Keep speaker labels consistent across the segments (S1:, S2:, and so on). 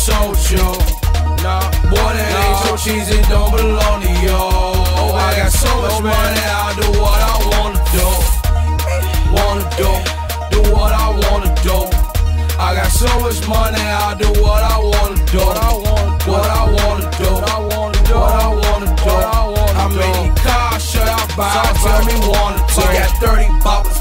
S1: social. Nah, boy, that ain't your cheese, it don't belong to you. Oh, I got so much money, I do what I wanna do. Wanna do, do what I wanna do. I got so much money, I do what I wanna do. What I wanna do, what I wanna do, what I wanna do, what I wanna do. How many cars should I buy? Tell me or two. Got 30 bottles,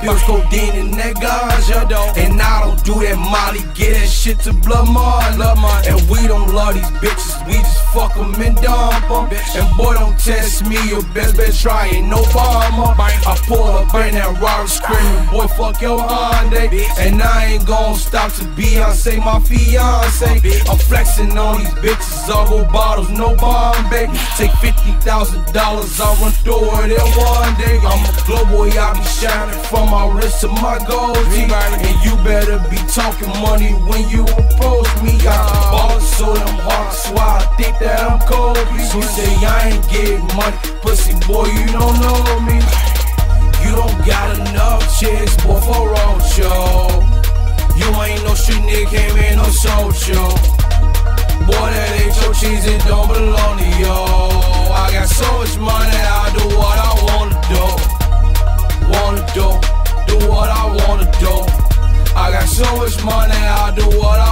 S1: pills, codeine, and that ganja. And I don't do that Molly, get that shit to blood money. And we don't love these bitches, we just fuck them and dump them. And boy, don't test me, your best bet try ain't no bomber. I pull in that Rari screaming, boy, fuck your Hyundai. And I ain't gon' stop to Beyonce, my fiance. I'm flexing on these bitches, all go bottles, no Bombay. Take $50,000, I'll run through it one day. I'm a global, I be shining from my wrist to my goatee. And you better be talking money when you approach me. I ball so them hard, so I think that I'm Kobe. You say I ain't getting money, pussy boy, you don't know me don't got enough chicks, boy, for Rocho. You ain't no street nigga, came in no social. Boy, that ain't your cheese, it don't belong to yo. I got so much money, I do what I wanna do. Wanna do, do what I wanna do. I got so much money, I do what I